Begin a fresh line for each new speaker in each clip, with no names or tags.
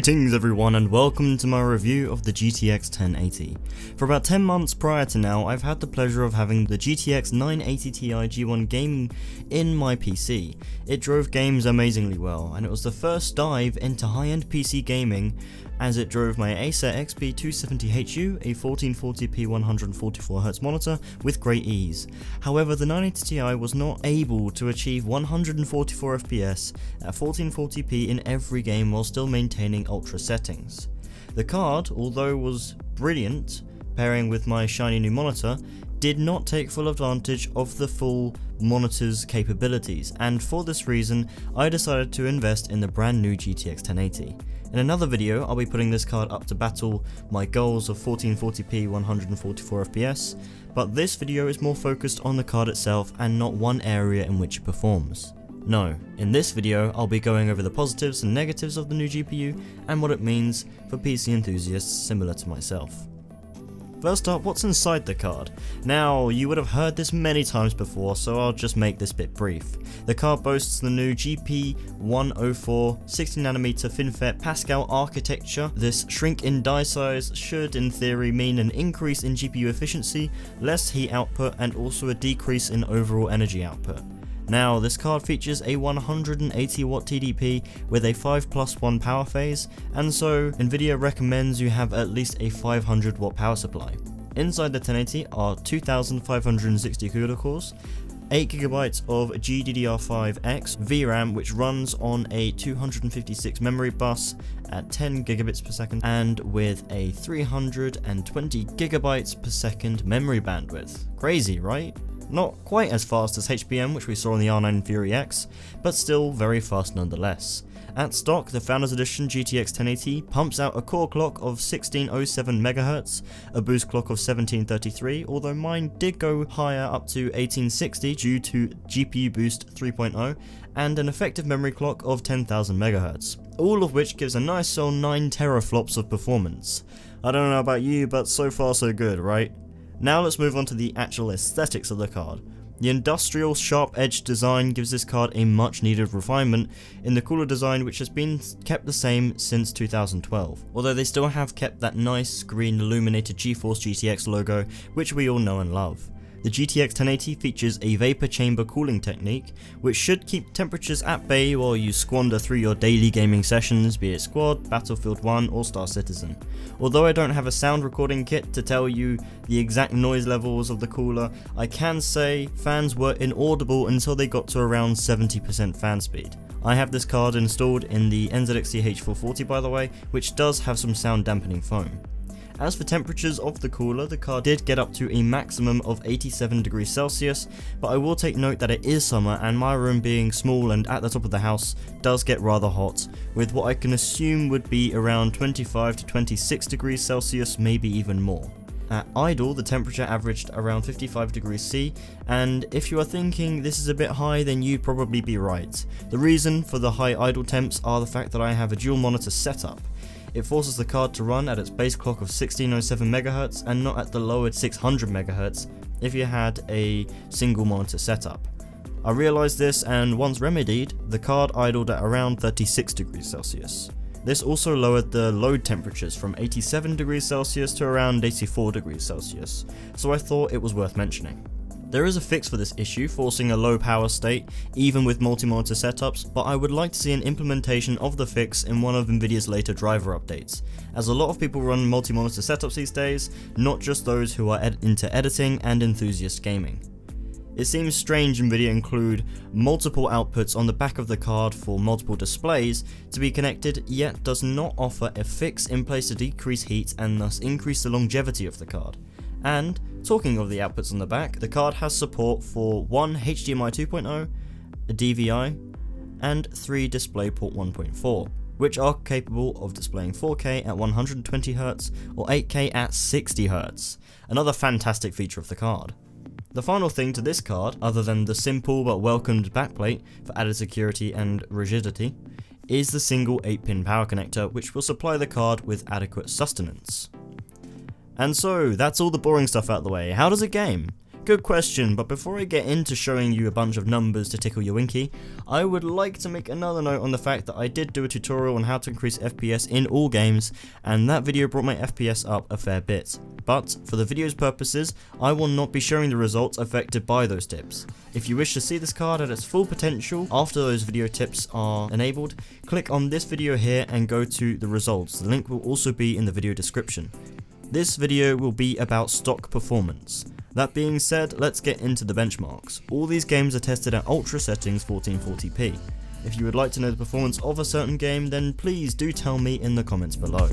Greetings everyone and welcome to my review of the GTX 1080. For about 10 months prior to now, I've had the pleasure of having the GTX 980 Ti G1 gaming in my PC. It drove games amazingly well, and it was the first dive into high-end PC gaming as it drove my Acer XB270HU, a 1440p 144Hz monitor, with great ease. However, the 980 Ti was not able to achieve 144 FPS at 1440p in every game while still maintaining ultra settings. The card, although was brilliant, pairing with my shiny new monitor, did not take full advantage of the full monitor's capabilities, and for this reason, I decided to invest in the brand new GTX 1080. In another video, I'll be putting this card up to battle my goals of 1440p 144fps, but this video is more focused on the card itself and not one area in which it performs. No, in this video I'll be going over the positives and negatives of the new GPU and what it means for PC enthusiasts similar to myself. First up, what's inside the card? Now, you would have heard this many times before, so I'll just make this bit brief. The card boasts the new GP104 60nm FinFET Pascal architecture. This shrink in die size should, in theory, mean an increase in GPU efficiency, less heat output, and also a decrease in overall energy output. Now, this card features a 180 watt TDP with a 5 plus 1 power phase, and so Nvidia recommends you have at least a 500 watt power supply. Inside the 1080 are 2560 CUDA cores, 8GB of GDDR5X VRAM which runs on a 256 memory bus at 10 gigabits per second and with a 320 gigabytes per second memory bandwidth. Crazy, right? Not quite as fast as HBM which we saw in the R9 Fury X, but still very fast nonetheless. At stock, the Founders Edition GTX 1080 pumps out a core clock of 1607 MHz, a boost clock of 1733, although mine did go higher up to 1860 due to GPU Boost 3.0, and an effective memory clock of 10,000 MHz, all of which gives a nice old 9 teraflops of performance. I don't know about you, but so far so good, right? Now let's move on to the actual aesthetics of the card. The industrial sharp edge design gives this card a much needed refinement in the cooler design which has been kept the same since 2012, although they still have kept that nice green illuminated GeForce GTX logo which we all know and love. The GTX 1080 features a vapor chamber cooling technique, which should keep temperatures at bay while you squander through your daily gaming sessions, be it Squad, Battlefield 1 or Star Citizen. Although I don't have a sound recording kit to tell you the exact noise levels of the cooler, I can say fans were inaudible until they got to around 70% fan speed. I have this card installed in the NZXT H440 by the way, which does have some sound dampening foam. As for temperatures of the cooler, the car did get up to a maximum of 87 degrees Celsius, but I will take note that it is summer and my room being small and at the top of the house does get rather hot, with what I can assume would be around 25 to 26 degrees Celsius, maybe even more. At idle, the temperature averaged around 55 degrees C, and if you are thinking this is a bit high, then you'd probably be right. The reason for the high idle temps are the fact that I have a dual monitor setup. It forces the card to run at its base clock of 1607 MHz and not at the lowered 600 MHz if you had a single monitor setup. I realised this and once remedied, the card idled at around 36 degrees Celsius. This also lowered the load temperatures from 87 degrees Celsius to around 84 degrees Celsius, so I thought it was worth mentioning. There is a fix for this issue, forcing a low power state, even with multi-monitor setups, but I would like to see an implementation of the fix in one of Nvidia's later driver updates, as a lot of people run multi-monitor setups these days, not just those who are ed into editing and enthusiast gaming. It seems strange Nvidia include multiple outputs on the back of the card for multiple displays to be connected, yet does not offer a fix in place to decrease heat and thus increase the longevity of the card. And, talking of the outputs on the back, the card has support for one HDMI 2.0, a DVI, and three DisplayPort 1.4, which are capable of displaying 4K at 120Hz or 8K at 60Hz, another fantastic feature of the card. The final thing to this card, other than the simple but welcomed backplate for added security and rigidity, is the single 8-pin power connector which will supply the card with adequate sustenance. And so, that's all the boring stuff out of the way. How does it game? good question, but before I get into showing you a bunch of numbers to tickle your winky, I would like to make another note on the fact that I did do a tutorial on how to increase FPS in all games, and that video brought my FPS up a fair bit. But, for the video's purposes, I will not be showing the results affected by those tips. If you wish to see this card at its full potential after those video tips are enabled, click on this video here and go to the results. The link will also be in the video description. This video will be about stock performance. That being said, let's get into the benchmarks. All these games are tested at ultra settings 1440p. If you would like to know the performance of a certain game, then please do tell me in the comments below.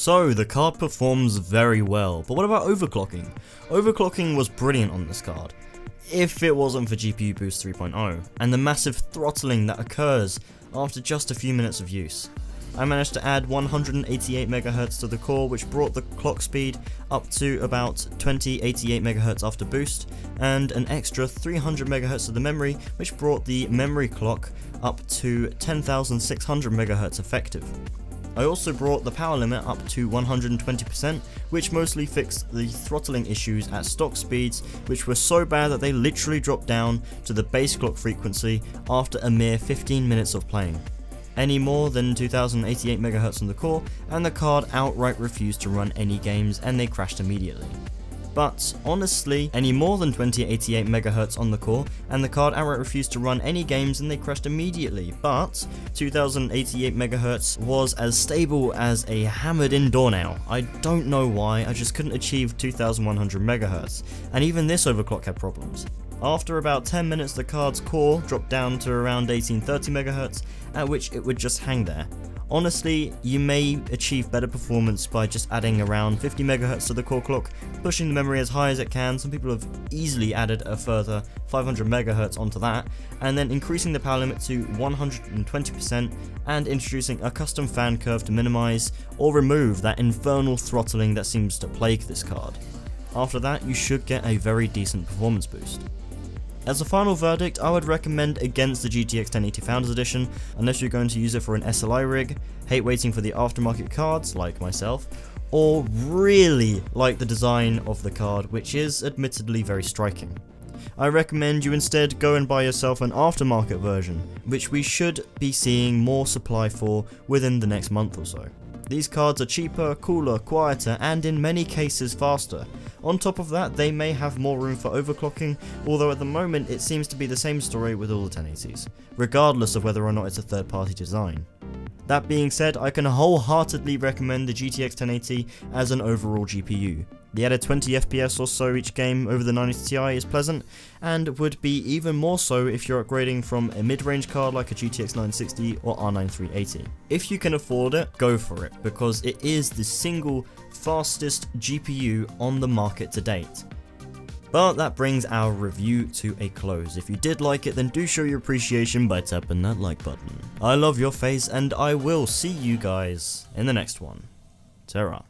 So, the card performs very well, but what about overclocking? Overclocking was brilliant on this card, if it wasn't for GPU Boost 3.0, and the massive throttling that occurs after just a few minutes of use. I managed to add 188 MHz to the core which brought the clock speed up to about 2088 MHz after boost, and an extra 300 MHz to the memory which brought the memory clock up to 10,600 MHz effective. I also brought the power limit up to 120%, which mostly fixed the throttling issues at stock speeds, which were so bad that they literally dropped down to the base clock frequency after a mere 15 minutes of playing. Any more than 2088 MHz on the core, and the card outright refused to run any games and they crashed immediately. But honestly, any more than 2088 MHz on the core, and the card outright refused to run any games and they crashed immediately. But 2088 MHz was as stable as a hammered in doornail. I don't know why, I just couldn't achieve 2100 MHz, and even this overclock had problems. After about 10 minutes the card's core dropped down to around 1830 MHz, at which it would just hang there. Honestly, you may achieve better performance by just adding around 50 MHz to the core clock, pushing the memory as high as it can, some people have easily added a further 500 MHz onto that, and then increasing the power limit to 120% and introducing a custom fan curve to minimize or remove that infernal throttling that seems to plague this card. After that, you should get a very decent performance boost. As a final verdict, I would recommend against the GTX 1080 Founders Edition, unless you're going to use it for an SLI rig, hate waiting for the aftermarket cards, like myself, or really like the design of the card, which is admittedly very striking. I recommend you instead go and buy yourself an aftermarket version, which we should be seeing more supply for within the next month or so. These cards are cheaper, cooler, quieter, and in many cases faster. On top of that, they may have more room for overclocking, although at the moment it seems to be the same story with all the 1080s, regardless of whether or not it's a third party design. That being said, I can wholeheartedly recommend the GTX 1080 as an overall GPU. The added 20 FPS or so each game over the 980 Ti is pleasant, and would be even more so if you're upgrading from a mid-range card like a GTX 960 or RTX 380. If you can afford it, go for it, because it is the single fastest GPU on the market to date. But that brings our review to a close. If you did like it, then do show your appreciation by tapping that like button. I love your face, and I will see you guys in the next one. Terra.